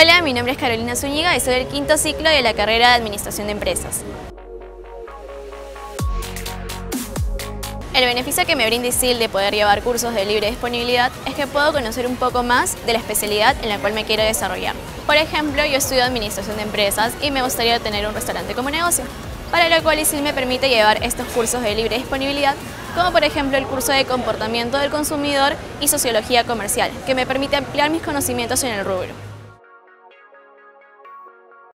Hola, mi nombre es Carolina Zúñiga y soy del quinto ciclo de la carrera de Administración de Empresas. El beneficio que me brinda ISIL de poder llevar cursos de libre disponibilidad es que puedo conocer un poco más de la especialidad en la cual me quiero desarrollar. Por ejemplo, yo estudio Administración de Empresas y me gustaría tener un restaurante como negocio, para lo cual ISIL me permite llevar estos cursos de libre disponibilidad, como por ejemplo el curso de Comportamiento del Consumidor y Sociología Comercial, que me permite ampliar mis conocimientos en el rubro.